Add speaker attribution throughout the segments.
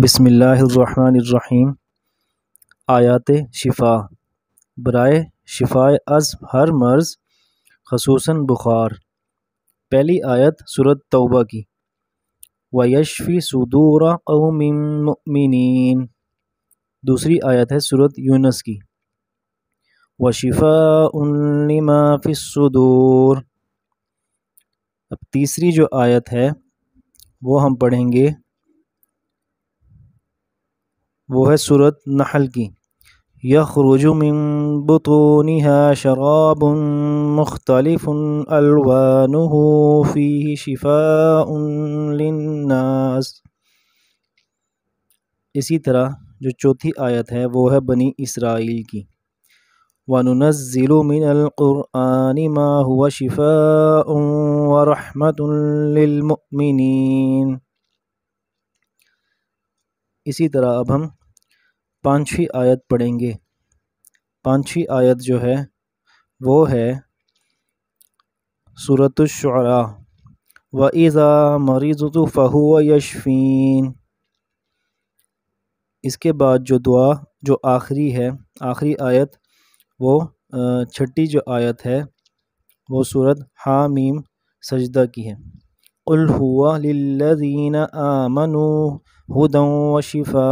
Speaker 1: बसमीम आयात शिफा। बरए शिफा अज़ हर मर्ज़ खसूस बुखार। पहली आयत सूरत तौबा की। वयशफ़ी सदूर कौमिन दूसरी आयत है सूरत यूनस की। वशिफ़ा लिमा फ़िस्सदूर अब तीसरी जो आयत है, वो हम पढ़ेंगे वो है सूरत नहल की। यखरुज मिन बुतूनिहा शराब मुख्तलिफ़ अलवानुहु फ़ीहि शिफ़ाउन लिन्नास। इसी तरह जो चौथी आयत है, वो है बनी इसराइल की। मा हुवा शिफ़ाउन व रहमतुन लिल मुमिनीन इसी तरह अब हम पाँचवीं आयत पढ़ेंगे। पाँचवीं आयत जो है, वो है सूरतुश्शुरा व इज़ा मरीज़तु फ़हुव यशफ़ीन। इसके बाद जो दुआ, जो आखिरी है, आखिरी आयत, वो छठी जो आयत है, वो सूरत हामीम सजदा की है। उल हुआ लिल्लज़ीन आमनु हुदं व शिफा।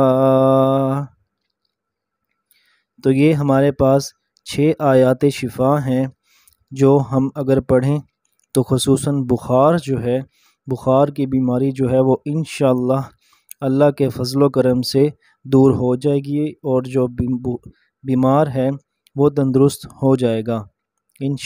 Speaker 1: तो ये हमारे पास छः आयात शिफा हैं, जो हम अगर पढ़ें तो खसूस बुखार जो है, बुखार की बीमारी जो है वो इन अल्लाह के फजल करम से दूर हो जाएगी और जो बीमार है वो तंदुरुस्त हो जाएगा इन